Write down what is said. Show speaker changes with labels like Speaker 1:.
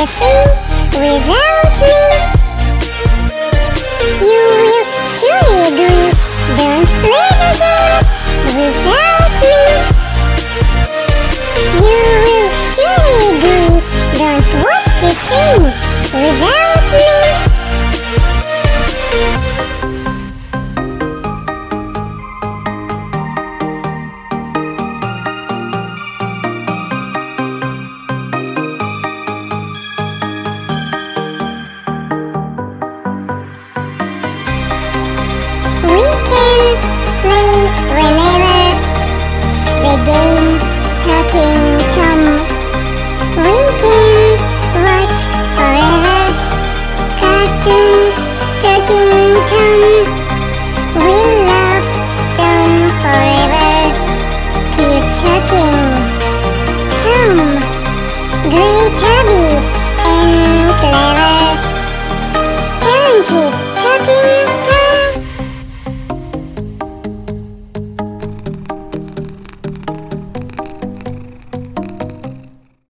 Speaker 1: the same without me? You will surely agree. Don't play the game without me. You will surely agree. Don't watch the scene without free whenever the game talking Tom. We can watch forever cartoons talking Tom. We love them forever. Cute talking Tom. Great hobby and clever.